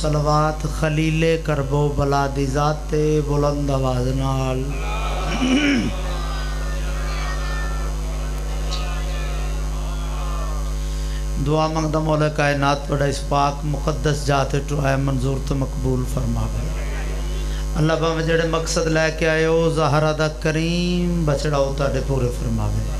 سلوات خلیل کربو بلا دی ذات بلند آواز نال۔ دعا منگدا مولا کائنات بڑا اس پاک مقدس جات ٹوائے منظور تو مقبول فرما اللہ بابا مجھے مقصد لے کے آئے ہو، زہرہ دا کریم بچڑا ہوتا دے پورے فرما فرماوے۔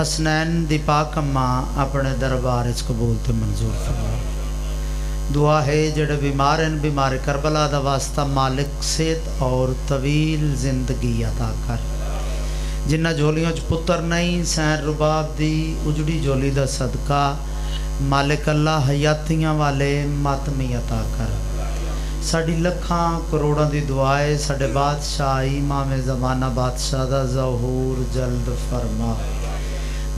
ਹਸਨੈਨ, ਦੀ ਪਾਕ ਅੰਮਾ ਆਪਣੇ ਦਰਬਾਰ ਵਿੱਚ ਕਬੂਲ ਤੇ ਮਨਜ਼ੂਰ ਫਰਮਾ ਦੁਆ ਹੈ, ਜਿਹੜੇ ਬਿਮਾਰ ਹਨ, ਬਿਮਾਰ ਕਰਬਲਾ ਦਾ ਵਾਸਤਾ, ਮਾਲਿਕ, ਸਿਹਤ ਔਰ ਤਵੀਲ ਜ਼ਿੰਦਗੀ عطا ਕਰ। ਜਿਨ੍ਹਾਂ ਝੋਲੀਆਂ 'ਚ ਪੁੱਤਰ ਨਹੀਂ ਸੈਨ ਰਬਾਬ ਦੀ ਉਜੜੀ ਝੋਲੀ ਦਾ ਸਦਕਾ مالک اللہ حیاتیاں والے ماتمی عطا کر ساڑھی لکھاں کروڑاں دی دعائے ساڑھے بادشاہ امام زمانہ بادشاہ دا ظہور جلد فرما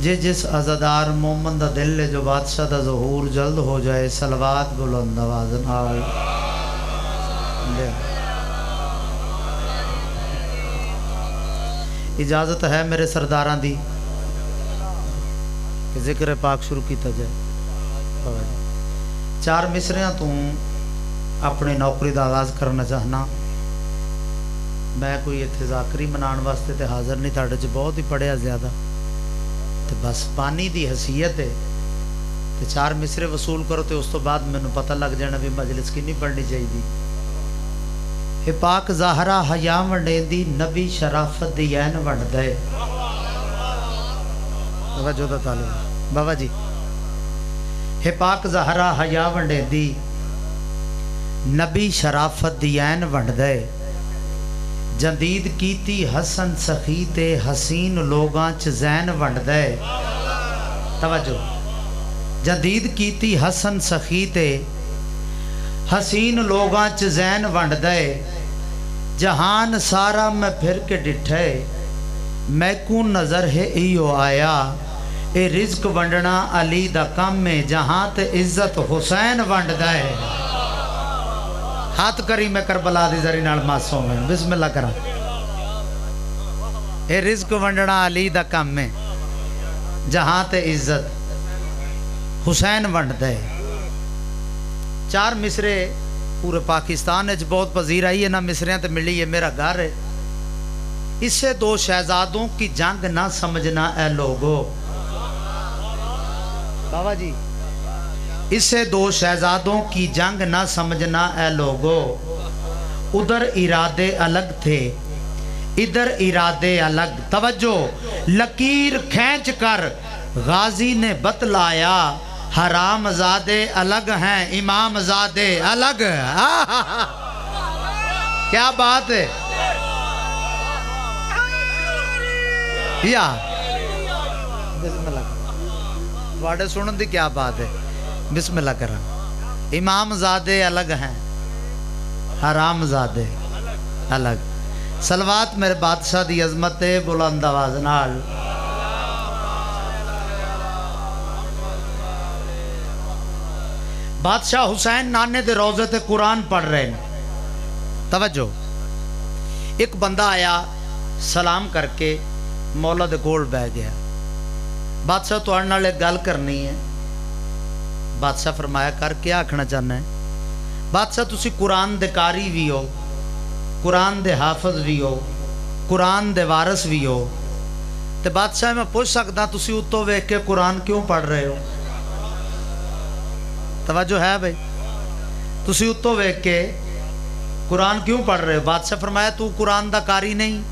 جے جس عزادار مومن دا دل لے جو بادشاہ دا ظہور جلد ہو جائے سلوات بلند آواز آل لے اجازت ہے میرے سرداران دی کہ ذکر پاک شروع کی جائے ਜਾਏ ਚਾਰ ਮਿਸਰਿਆਂ ਤੋਂ ਆਪਣੀ ਨੌਕਰੀ ਦਾ ਆਗਾਜ਼ ਕਰਨਾ ਚਾਹਨਾ ਮੈਂ ਕੋਈ ਇੱਥੇ ਜ਼ਾਕਰੀ ਮਨਾਉਣ ਵਾਸਤੇ ਤੇ ਹਾਜ਼ਰ ਨਹੀਂ, ਤੁਹਾਡੇ 'ਚ ਬਹੁਤ ਹੀ ਪੜਿਆ ਜ਼ਿਆਦਾ। ਤੇ ਬਸ ਪਾਣੀ ਦੀ ਹਸੀਅਤ ਹੈ। ਤੇ ਚਾਰ ਮਿਸਰੇ ਵਸੂਲ ਕਰੋ ਤੇ ਉਸ ਤੋਂ ਬਾਅਦ ਮੈਨੂੰ ਪਤਾ ਲੱਗ ਜਾਣਾ ਵੀ ਮਜਲਿਸ ਕਿੰਨੀ ਪੜਨੀ ਚਾਹੀਦੀ। ਇਹ ਪਾਕ ਜ਼ਾਹਰਾ ਹਯਾ ਵੰਡੇਂਦੀ ਨਬੀ ਸ਼ਰਾਫਤ ਦੀ ਐਨ ਵੰਡਦਾ ਹੈ। ਬਾਬਾ ਜੋਦਾ ਤਾਲੂ ਬਾਬਾ ਜੀ ہے پاک زہرہ حیاء ونڈے دی۔ نبی شرافت دیائن ونڈے جندید کیتی حسن سخیت حسین لوگاں چزین ونڈے توجہ۔ جندید کیتی حسن سخیت حسین لوگاں چزین ونڈے جہان سارا میں پھر کے ڈٹھے۔ میں کون نظر ہے ایو آیا۔ اے رزق ونڈنا علی دا کم میں جہاں تے عزت حسین ونڈ دائے ہاتھ کری میں کربلا دی زری نال ماسوں میں۔ بسم اللہ کرا۔ اے رزق ونڈنا علی دا کم میں جہاں تے عزت حسین ونڈ دائے چار مصرے پورے پاکستان ہے جو بہت پذیر آئی ہے نہ مصریاں تے ملی، یہ میرا گھر ہے۔ اس سے دو شہزادوں کی جنگ نہ سمجھنا، اے لوگو۔ بابا جی۔ اسے دو شہزادوں کی جنگ نہ سمجھنا اے لوگو۔ ادھر ارادے الگ تھے ادھر ارادے الگ۔ توجہ لکیر کھینچ کر غازی نے بتلایا حرام زادے الگ ہیں امام زادے الگ۔ کیا بات ہے؟ یا۔ بسم اللہ۔ تھوڑے سنن دی کیا بات ہے؟ بسم اللہ کرا امام زادے الگ ہیں، حرام زادے الگ۔ سلوات میرے بادشاہ دی عظمت بلند آواز نال۔ بادشاہ حسین نانے دے روزے تے قرآن پڑھ رہے ہیں۔ توجہ۔ ایک بندہ آیا، سلام کر کے مولا دے گول بہ گیا۔ ਬਾਦਸ਼ਾਹ, ਤੁਹਾਡੇ ਨਾਲ ਇੱਕ ਗੱਲ ਕਰਨੀ ਹੈ। ਬਾਦਸ਼ਾਹ ਫਰਮਾਇਆ, ਕਰ ਕੀ ਆਖਣਾ ਚਾਹਨਾ ਹੈ? ਬਾਦਸ਼ਾਹ, ਤੁਸੀਂ ਕੁਰਾਨ ਦੇ ਕਾਰੀ ਵੀ ਹੋ, ਕੁਰਾਨ ਦੇ ਹਾਫਜ਼ ਵੀ ਹੋ, ਕੁਰਾਨ ਦੇ ਵਾਰਿਸ ਵੀ ਹੋ। ਤੇ ਬਾਦਸ਼ਾਹ, ਮੈਂ ਪੁੱਛ ਸਕਦਾ, ਤੁਸੀਂ ਉੱਤੋਂ ਵੇਖ ਕੇ ਕੁਰਾਨ ਕਿਉਂ ਪੜ੍ਹ ਰਹੇ ਹੋ? ਤਵੱਜੋ ਹੈ ਭਾਈ ਤੁਸੀਂ ਉੱਤੋਂ ਵੇਖ ਕੇ ਕੁਰਾਨ ਕਿਉਂ ਪੜ੍ਹ ਰਹੇ ਹੋ? ਬਾਦਸ਼ਾਹ ਫਰਮਾਇਆ, ਤੂੰ ਕੁਰਾਨ ਦਾ ਕਾਰੀ ਨਹੀਂ।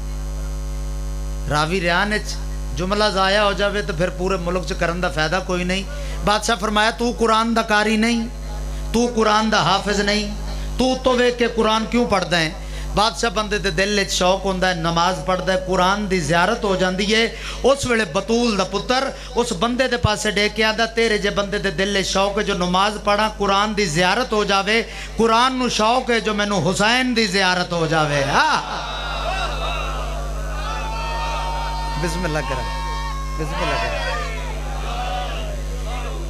ਰਾਵੀ ਰਿਆਨ ਵਿੱਚ جملہ ضائع ہو جاوے تو پھر پورے ملک سے کرن دا فائدہ کوئی نہیں۔ بادشاہ فرمایا، تو قرآن دا کاری نہیں، تو قرآن دا حافظ نہیں، تو تو وے کے قرآن کیوں پڑھ ہے؟ بادشاہ بندے دے دل وچ شوق ہوندہ ہے، نماز پڑھدا ہے، قرآن دی زیارت ہو جاندی ہے۔ اس ویلے بتول دا پتر اس بندے دے پاسے ڈے کے تیرے جے بندے دے دل وچ شوق ہے جو نماز پڑھا قرآن دی زیارت ہو جاوے۔ قرآن نو شوق ہے جو مینوں حسین دی زیارت ہو جاوے۔ ہاں بسم اللہ کرا بسم اللہ کرا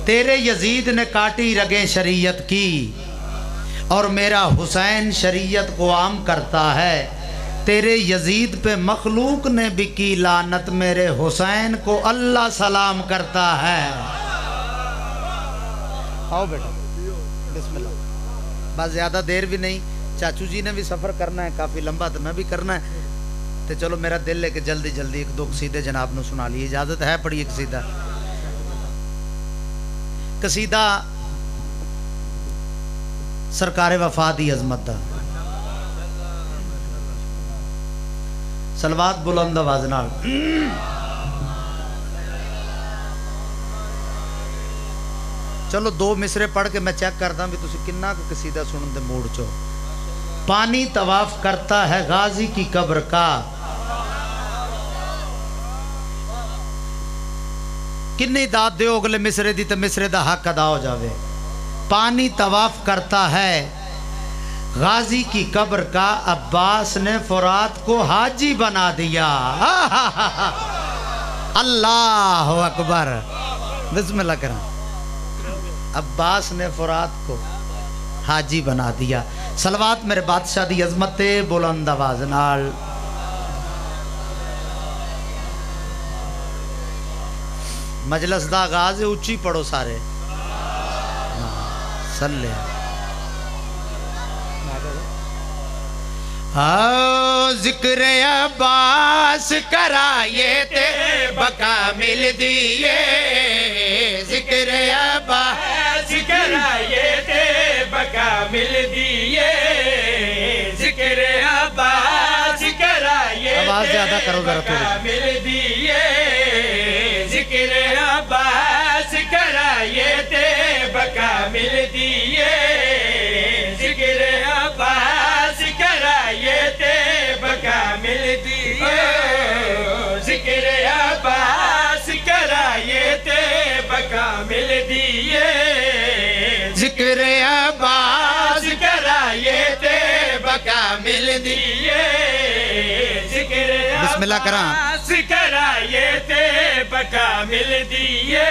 تیرے یزید نے کاٹی رگیں شریعت کی، اور میرا حسین شریعت کو عام کرتا ہے۔ تیرے یزید پہ مخلوق نے بھی کی لانت میرے حسین کو اللہ سلام کرتا ہے۔ آؤ بیٹا، بسم اللہ۔ بس زیادہ دیر بھی نہیں، چاچو جی نے بھی سفر کرنا ہے، کافی لمبا تو میں بھی کرنا ہے۔ تو چلو میرا دل ہے کہ جلدی جلدی ایک دو قصیدے جناب نے سنا لی اجازت ہے پڑھی قصیدہ؟ قصیدہ سرکار وفا دی عظمت دا۔ سلوات بلند آواز نال۔ چلو دو مصرے پڑھ کے میں چیک کرتا بھی تسی کنا قصیدہ سنن دے موڑ چو۔ پانی طواف کرتا ہے غازی کی قبر کا۔ کنی داد دیو اگلے مصرے دی تو مصرے دا حق ادا ہو جاوے۔ پانی طواف کرتا ہے۔ غازی کی قبر کا عباس نے فرات کو حاجی بنا دیا۔ اللہ اکبر۔ بسم اللہ کریں عباس نے فرات کو حاجی بنا دیا۔ سلوات میرے بادشاہ دی عظمت بلند آواز نال۔ مجلس دا آغاز ہے اچھی پڑھو سارے۔ ہاں، سلے ہاں، ذکر عباس کرائیے تے بقا مل دیئے ذکر عباس کرائیے تے بقا مل دیئے ذکر عباس آواز زیادہ کرو ذرا تھوڑی۔ مل دیئے ذکر عباس کرائیے تے بقا مل دیئے ذکر عباس کرائیے تے بقا مل دیئے ذکر عباس کرائیے تے بقا مل دیئے ذکر عباس باز کرائیے تے بقا مل دیئے اللہ کراں۔ باز کرائیے تے بقا مل دیئے۔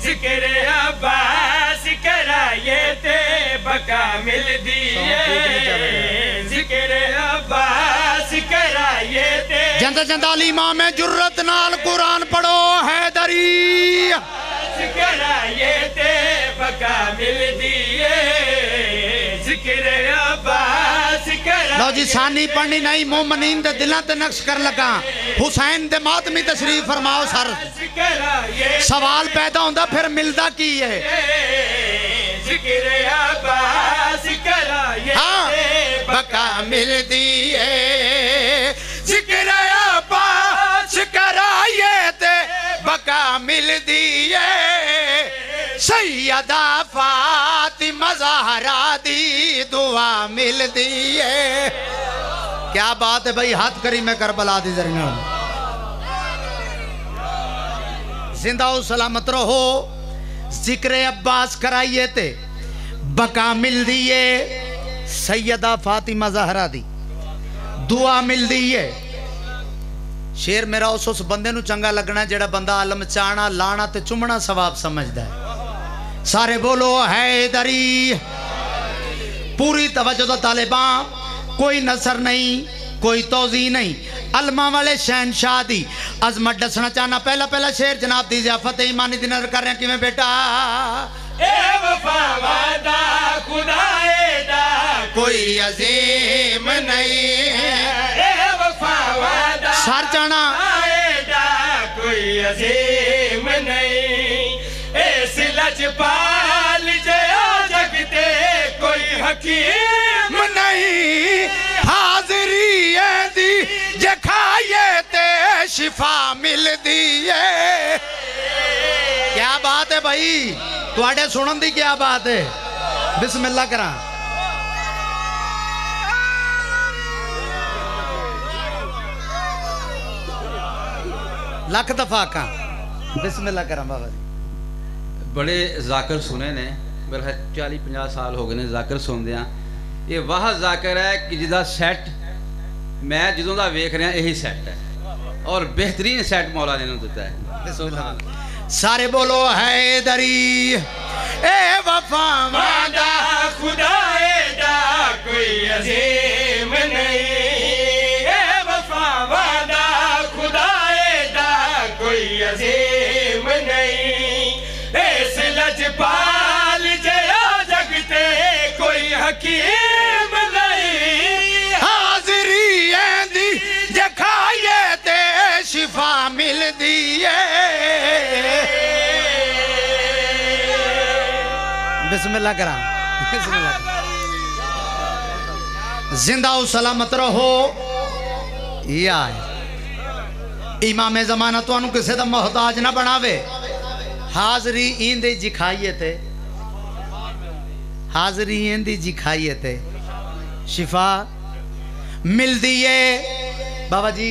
ذکر عباس کرائیے تے بقا مل دیئے۔ ذکر عباس کرائیے تے۔ جند جند علی امام جرت نال قرآن پڑھو حیدری۔ کرائیے تے بقا مل دیئے۔ ذکر عباس لو جی سانی پڑھنی نہیں مومنین دے دلان تے نقش کر لگا حسین دے ماتمی تشریف فرماؤ سر سوال پیدا ہوندہ پھر ملدہ کی ہے ذکر عباس کرائیے ہاں بقا مل دیئے ذکر عباس کرائیے تے بقا مل دیئے سیدہ فاطمہ زہرا دی دعا مل دیئے کیا بات ہے بھئی ہاتھ کری میں کربلا دی ذریعہ زندہ و سلامت رہو۔ ذکر عباس کرائیے تے۔ بقا مل دیئے سیدہ فاطمہ زہرا دی۔ دعا مل دیئے شیر میرا اس اس بندے نو چنگا لگنا جڑا بندہ علم چانا لانا تے چمنا ثواب سمجھدا ہے۔ سارے بولو حیدری پوری توجہ دا طالبان کوئی نصر نہیں کوئی توضیح نہیں۔ علمہ والے شہنشاہ دی۔ عظمت ڈسنا چاہنا پہلا پہلا شیر جناب دی ضیافت ایمانی دی نظر کر رہے ہیں کہ میں بیٹا؟ اے وفا وعدہ خدائے دا۔ کوئی عظیم نہیں۔ ہے اے وفا وعدہ سر چانا خدائے دا۔ کوئی عظیم اس لج جیا جگتے کوئی حکیم نہیں حاضری دی جے تے شفا مل دیئے کیا بات ہے بھائی توڑے سنن دی کیا بات ہے بسم اللہ کرا لکھ دفعہ کہاں بسم اللہ کرا بابا ਬੜੇ ਜ਼ਾਕਰ ਸੁਨੇ ਨੇ, ਮੇਰਾ 40 50 ਸਾਲ ਹੋ ਗਏ ਨੇ ਜ਼ਾਕਰ ਸੁਣਦਿਆਂ। ਇਹ ਵਾਹ ਜ਼ਾਕਰ ਹੈ ਕਿ ਜਿਹਦਾ ਸੈੱਟ ਮੈਂ ਜਦੋਂ ਦਾ ਵੇਖ ਰਿਹਾ, ਇਹੀ ਸੈੱਟ ਹੈ। ਔਰ ਬਿਹਤਰੀਨ ਸੈੱਟ ਮੌਲਾ ਨੇ ਨੂੰ ਦਿੱਤਾ ਹੈ। ਸਾਰੇ ਬੋਲੋ, ਹੈਦਰੀ। ਏ ਵਫਾ ਵਾਦਾ। ਖੁਦਾ ਦਾ ਕੋਈ ਅਜ਼ੀਮ ਨਹੀਂ। ਅਜ਼ੀਮ ਨਹੀਂ। جبال جیا جگتے کوئی حکیم نہیں۔ حاضری ایندی جکھائیے تے شفا مل دیئے۔ بسم اللہ کرام۔ بسم اللہ کرام۔ زندہ و سلامت رہو۔ یہ آئے۔ امام زمانہ تو انہوں کسے دا محتاج نہ بناوے۔ حاضری این دے جی کھائیے تے حاضری این دی جی کھائیے تے شفا مل دیئے بابا جی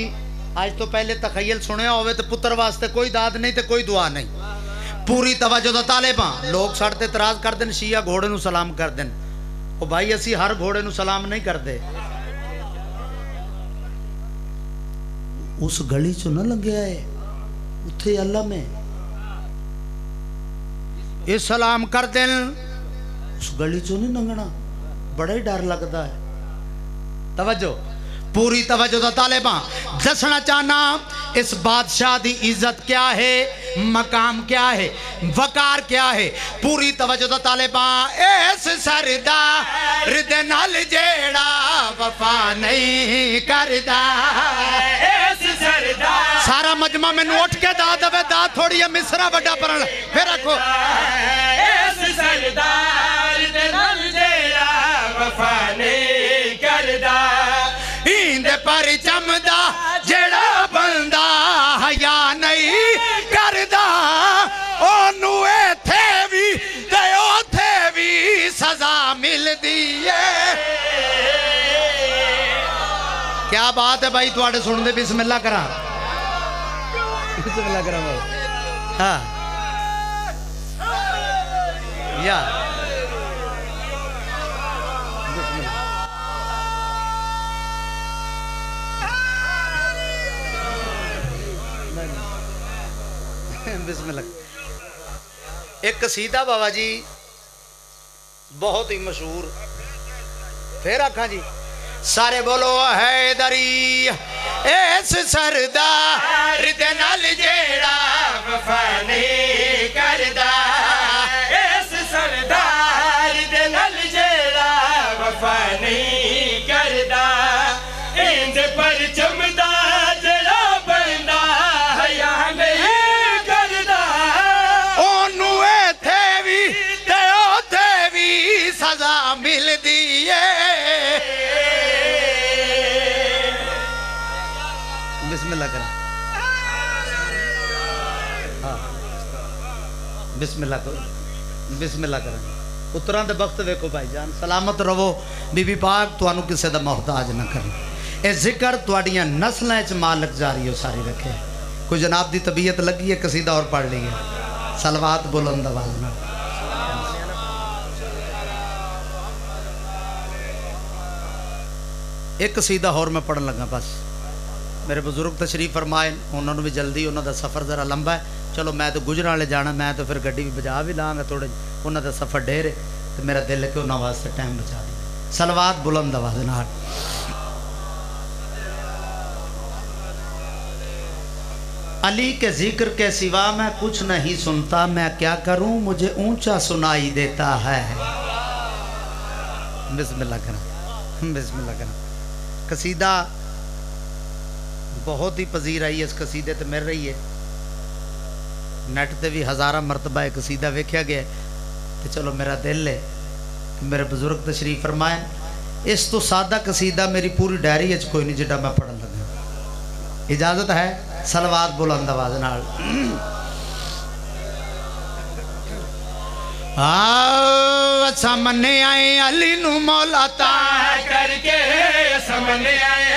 آج تو پہلے تخیل سنے ہوئے تو پتر واسطے کوئی داد نہیں تے کوئی دعا نہیں۔ پوری توجہ دا طالباں۔ لوگ سڑتے تراز کر دیں شیعہ گھوڑے نو سلام کر دیں او بھائی، اسی ہر گھوڑے نو سلام نہیں کر دے اس گلی چو نہ لگیا ہے؟ اتھے اللہ میں یہ سلام کر دیں اس گلی چو نہیں لنگنا بڑا ہی ڈر لگتا ہے۔ توجہ پوری توجہ دا طالباں۔ دسنا چاہنا اس بادشاہ دی عزت کیا ہے؟ مقام کیا ہے؟ وقار کیا ہے؟ پوری توجہ دا طالباں۔ اس سردار دے نال جیڑا وفا نہیں کردا اس سردار سارا مجمع میں اٹھ کے دا دے دا تھوڑی ہے مصرہ بڑا پرن۔ پھر رکھو بھائی تواڈے سن دے بسم اللہ کراں بسم اللہ بابا ہاں یا بسم اللہ بسم اللہ ایک قصیدہ بابا جی بہت ہی مشہور پھر آکھاں جی سارے بولو حیدری ایس سردار دے نال جیڑا وفا بسم اللہ کرو۔ بسم اللہ کریں پتراں دے وقت ویکھو بھائی جان، سلامت رہو۔ بی بی پاک تانوں کسے دا محتاج نہ کرے۔ اے ذکر تواڈیاں نسلاں وچ مالک جاری ہو ساری رکھے۔ کوئی جناب دی طبیعت لگی ہے قصیدہ اور پڑھ لیے سلوات بلند آواز نال۔ ایک قصیدہ اور میں پڑھن لگا بس۔ میرے بزرگ تشریف فرمائے، انہوں نے بھی جلدی، انہوں دا سفر ذرا لمبا ہے۔ چلو میں تو گجران والے جانا، میں تو پھر گڈی بھی بجا بھی لاں گا تھوڑے انہوں دا سفر ڈھیر ہے تو میرا دل کہ انہوں واسطے ٹائم بچا دیا سلوات بلند آواز نال۔ علی کے ذکر کے سوا میں کچھ نہیں سنتا، میں کیا کروں؟ مجھے اونچا سنائی دیتا ہے۔ بسم اللہ کریں بسم اللہ کریں قصیدہ بہت ہی پذیر آئی اس قصیدے تے مل رہی ہے۔ نیٹ تے بھی ہزارہ مرتبہ ایک قصیدہ ویکھیا گیا ہے۔ تے چلو میرا دل ہے میرے بزرگ تشریف فرمائیں۔ اس تو سادہ قصیدہ میری پوری ڈائری اچ کوئی نہیں جڑا میں پڑھن لگا۔ اجازت ہے سلوات بلند آواز نال۔ سامنے آئے علی نو مولا تا کر کے۔ سامنے آئے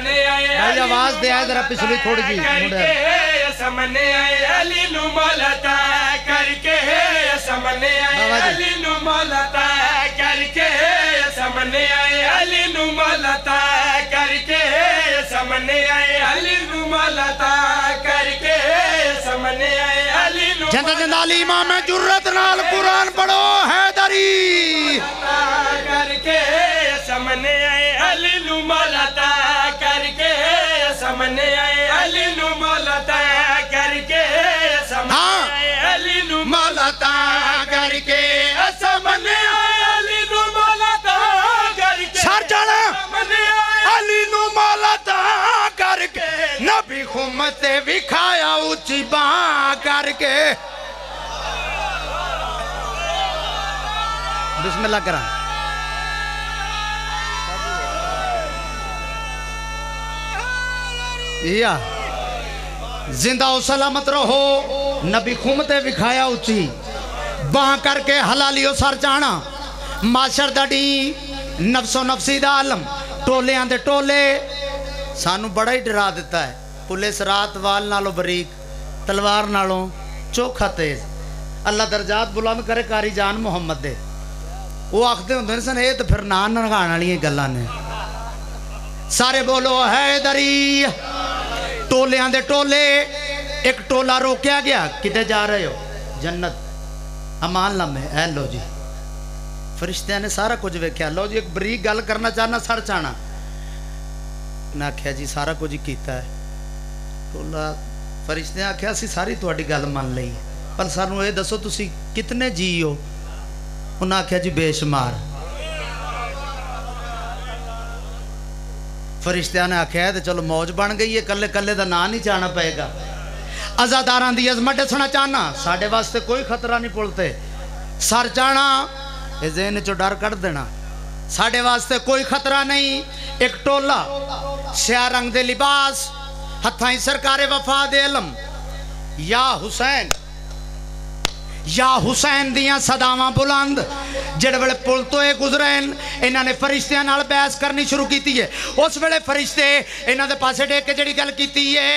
بھائی آواز آئے ذرا پچھلی تھوڑی جی سامنے آئے علی نو ملتا کر کے سامنے آئے بابا جی۔ علی نو ملتا کر کے سامنے آئے علی نو ملتا کر کے سامنے آئے علی نو ملتا کر کے سامنے آئے علی نو جند جند علی امام جرت نال قرآن پڑھو حیدری کر کے سمنے آئے اچھی ہاں۔ کر کے۔ بسم اللہ کرام۔ یا زندہ و سلامت رہو نبی خمتے وکھایا اچھی باں کر کے حلالی و جانا معاشر دڑی نفس و نفسی دا عالم ٹولے آن دے ٹولے سانو بڑا ہی ڈرا دیتا ہے پولیس رات وال نالو بریک تلوار نالوں چوکھا تیز اللہ درجات بلند کرے کاری جان محمد دے وہ آخدے ہوں دے سن اے تو پھر نان نگان والی گلہ نے ਸਾਰੇ ਬੋਲੋ ਹੈਦਰੀ। ਟੋਲਿਆਂ ਦੇ ਟੋਲੇ, ਇੱਕ ਟੋਲਾ ਰੋਕਿਆ ਗਿਆ। ਕਿਤੇ ਜਾ ਰਹੇ ਹੋ? ਜੰਨਤ, ਅਮਾਨ ਲੰਮੇ, ਐ ਲੋ ਜੀ। ਫਰਿਸ਼ਤਿਆਂ ਨੇ ਸਾਰਾ ਕੁਝ ਵੇਖਿਆ। ਲੋ ਜੀ, ਇੱਕ ਬਰੀਕ ਗੱਲ ਕਰਨਾ ਚਾਹਨਾ ਸੜ ਚਾਣਾ ਨਾ ਆਖਿਆ, ਜੀ, ਸਾਰਾ ਕੁਝ ਕੀਤਾ ਹੈ। ਟੋਲਾ ਫਰਿਸ਼ਤੇ ਆਖਿਆ, ਅਸੀਂ ਸਾਰੀ ਤੁਹਾਡੀ ਗੱਲ ਮੰਨ ਲਈ। ਪਰ ਸਾਨੂੰ ਇਹ ਦੱਸੋ, ਤੁਸੀਂ ਕਿਤਨੇ ਜੀ ਹੋ? ਉਹਨਾਂ ਆਖਿਆ, ਜੀ, ਬੇਸ਼ੁਮਾਰ। فرشتیاں نے آخیا تو چلو موج بن گئی ہے، کلے کلے دا نام نہیں جانا پائے گا۔ ازاداراں دی عظمت سنا چاہنا، ساڈے واسطے کوئی خطرہ نہیں پلتے۔ سر جانا یہ چو ڈر کٹ دینا۔ ساڈے واسطے کوئی خطرہ نہیں، ایک ٹولا سیاہ رنگ دے لباس ہتھائیں سرکار وفا دے علم۔ یا حسین یا حسین دیاں صداواں بلند جڑے ویلے پل تو اے گزرین انہاں نے فرشتیاں نال بحث کرنی شروع کیتی ہے۔ اس ویلے فرشتے انہاں دے پاسے ٹیک کے جڑی گل کیتی ہے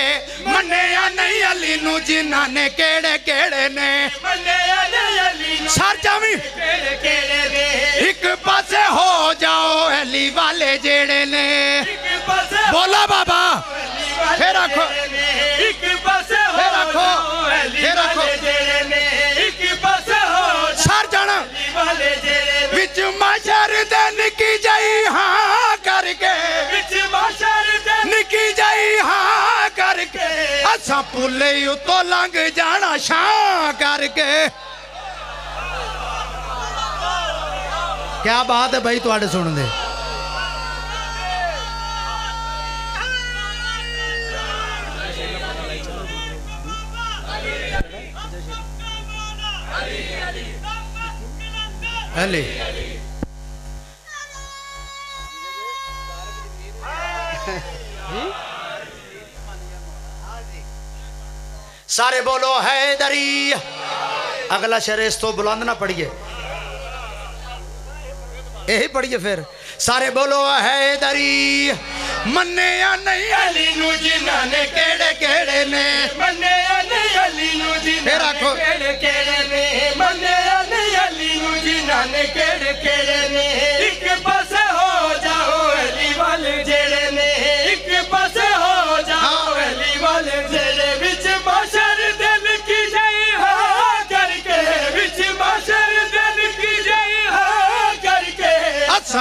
منیا نہیں علی نو جنہاں نے کیڑے کیڑے نے۔ منیا نہیں علی نو سر جاویں۔ کیڑے کیڑے نے۔ اک پاسے ہو جاؤ علی والے جڑے نے۔ اک پاسے بولا بابا پھر آکھو اک پاسے ہو جاؤ علی والے جڑے نے۔ وچ مشر دے نکی جائی ہاں کر کے وچ مشر دے نکی جائی ہاں کر کے اساں پلے تو لنگ جانا شاں کر کے کیا بات ہے بھائی تو سن دے علی سارے بولو حیدری۔ اگلا شہر اس تو بلاند نہ پڑھئے اے ہی پڑھئے پھر۔ سارے بولو حیدری۔ منیا نہیں علی نو جنہ نے کیڑے کیڑے نے۔ منیا نہیں علی نو جنہ نے کیڑے کیڑے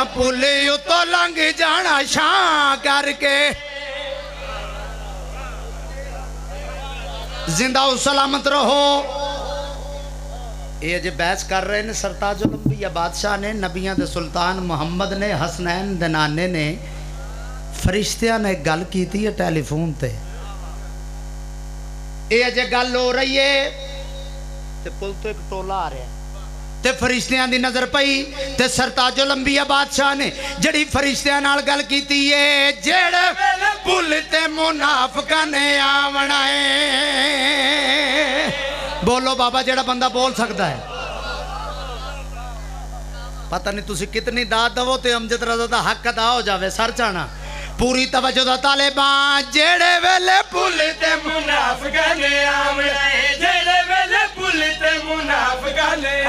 ਓਹ اتو لنگ جانا ਜਾਣਾ کر کے زندہ و سلامت رہو یہ جو بحث کر رہے ہیں سرتاج الانبیاء بادشاہ نے نبیان دے سلطان محمد نے حسنین دنانے نے فرشتیاں نے گل کی تھی یہ ٹیلی فون تھے یہ جو گل ہو رہی ہے تے پل تو ایک ٹولہ آ رہے ہیں ਤੇ ਫਰਿਸ਼ਤਿਆਂ ਦੀ ਨਜ਼ਰ ਪਈ ਤੇ ਸਰਤਾਜੁਲ ਅੰਬੀਆ ਬਾਦਸ਼ਾਹ ਨੇ ਜਿਹੜੀ ਫਰਿਸ਼ਤਿਆਂ ਨਾਲ ਗੱਲ ਕੀਤੀ ਏ ਜਿਹੜੇ ਭੁੱਲ ਤੇ ਮੁਨਾਫਕਾਂ ਨੇ ਆਵਣਾ ਏ। ਬੋਲੋ ਬਾਬਾ, ਜਿਹੜਾ ਬੰਦਾ ਬੋਲ ਸਕਦਾ ਹੈ। ਪਤਾ ਨਹੀਂ ਤੁਸੀਂ ਕਿਤਨੀ ਦਾਤ ਦਵੋ ਤੇ ਅਮਜਦ ਰਜ਼ਾ ਦਾ ਹੱਕ ਅਦਾ ਹੋ ਜਾਵੇ, ਸਰ ਚਾਣਾ پوری توجہ دا طالبان جیڑے ویلے پل تے آمنا ہے جیڑے ویلے پل تے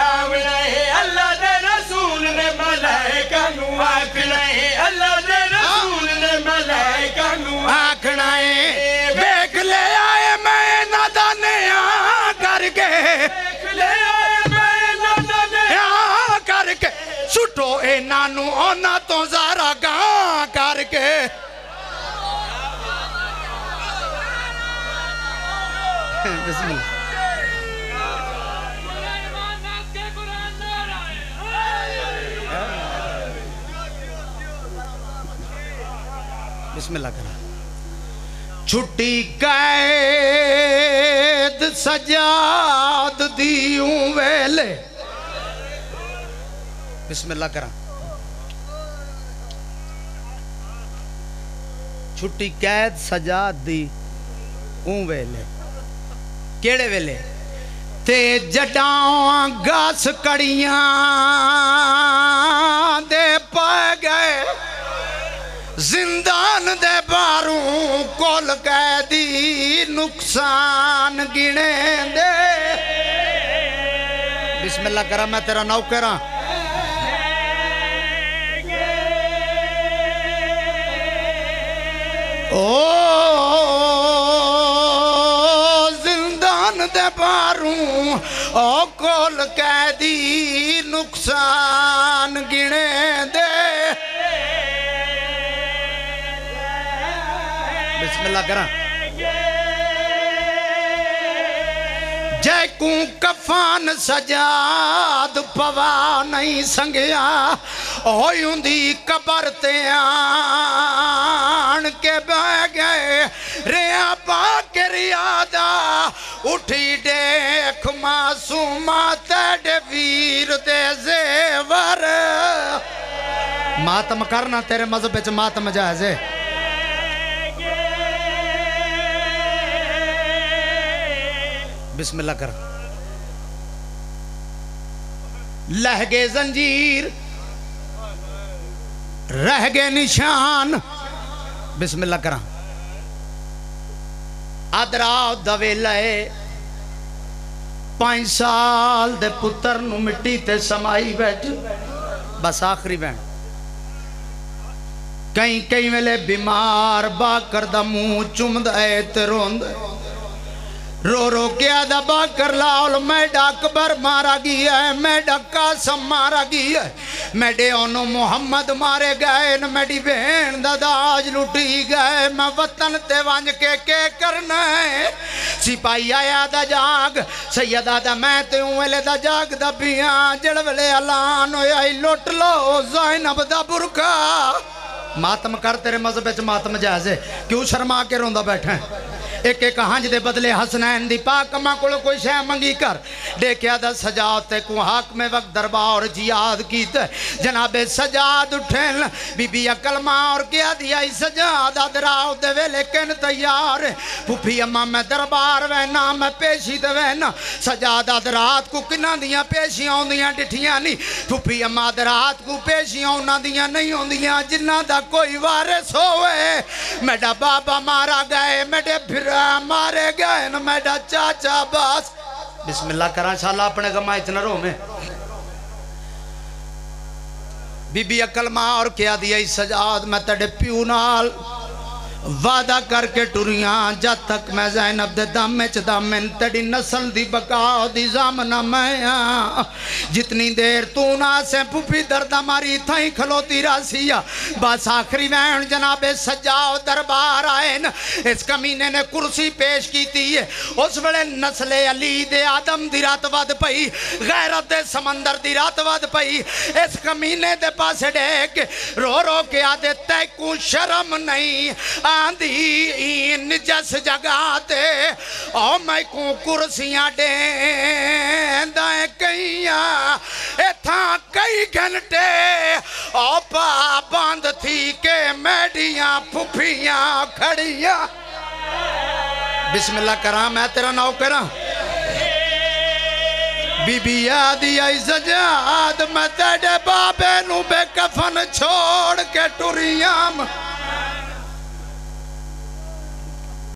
آمنا ہے اللہ دے رسول نے ملائکہ نو آکھنا ہے اللہ دے رسول نے ملائکہ نو آکھنا ہے بیک لے آئے میں نادانے آ کر کے بیک لے آئے میں نادانے آ کر کے چھٹو اے نانو اونا تو زارہ گاں کے۔ بسم اللہ۔ بسم اللہ کرا۔ چھٹی قید سجاد دیوں ویلے۔ بسم اللہ کرا۔ چھٹی قید سجاد دی اون ویلے کیڑے ویلے تے جڈاں گاس کڑیاں دے پا گئے زندان دے باروں کول قیدی نقصان گنے دے بسم اللہ کرا میں تیرا نوکر ہاں او زندان دے باروں او کول قیدی نقصان گنے دے بسم اللہ کرا جے کو کفان سجاد پوا نہیں سنگیا ہوئی دی قبر تے آن کے بہ گئے ریا پاک ریادہ اٹھی دیکھ معصومات ڈے ویر دے زیور ماتم کرنا تیرے مذہب چ ماتم جائز ہے بسم اللہ کر لہ گے زنجیر رہ گے نشان۔ بسم اللہ کرا ادراو دوے لیے پانچ سال دے پتر نو مٹی تے سمائی بیٹھ۔ بس آخری بین کئی کئی ویلے بیمار با کردہ منہ چمد اے تے روند۔ رو رو کے دبا کر لاؤل میں ڈاکبر مارا گیا ہے، میں ڈکا سم مارا گیا ہے۔ میں ڈے انو محمد مارے گئے ان نہ میڈی بہن داداج لٹی گئے میں وطن تے وانج کے کے کرنا ہے۔ سپاہی آیا دا جاگ سیدہ دا میں تے اویلے دا جاگ دا بیاں۔ جڑولے علان ہویا ہی لوٹ لو زینب دا برکا۔ ماتم کر تیرے مذہب چ ماتم جائز ہے۔ کیوں شرما کے روندا بیٹھا ہے؟ ایک ایک ہنج دے بدلے حسنین دی پاک ماں کلو کوئی شے منگی کر دیکھیا دا سجاد تے کو حق میں وقت دربار جیاد کیتا جناب سجاد اٹھن بی بی اکل ماں اور کیا دیا ای سجاد ادراؤ دے ویلے کن تیار پھوپھی اماں میں دربار وینا میں پیشی دے وینا سجاد ادرات کو کنا دیا پیشیاں ہوں دیا ڈٹھیاں نہیں پھوپھی اماں ادرات کو پیشیاں ہونا دیا نہیں ہوں دیا جنہ دا کوئی وارث ہوئے میڈا گئے مارے گئے نا میڈا چاچا باس۔ بسم اللہ کران شاء اللہ اپنے گمہ اتنا رو میں۔ بی بی اکل ماں اور کیا دیا، اس سجاد میں تڑے پیو نال۔ وعدہ کر کے ٹوریاں جا تک میں زینب دے دم میں چھ دم تڑی نسل دی بقاؤ دی زامنہ میں جتنی دیر تو نا سے پھوپی درد ہماری تھائیں کھلوتی راسیا بس آخری وین جناب سجاؤ دربار آئے نا اس کمینے نے کرسی پیش کی تھی۔ ہے اس بڑے نسل علی دے آدم دی رات ود پئی، غیرت دے سمندر دی رات ود پئی۔ اس کمینے دے پاس ڈیک رو رو کے آدھے تے شرم نہیں۔ آندھی نجس جگہ تے او میں کو کرسیاں دیں دائیں کئیاں اے ایتھا کئی گھنٹے او پا باندھ تھی کہ میڈیاں پھپیاں کھڑیاں بسم اللہ کرا میں تیرا ناؤ کرا بی بی آدھی آئی سجاد میں تیڑے بابے نو بے کفن چھوڑ کے ٹوریاں میں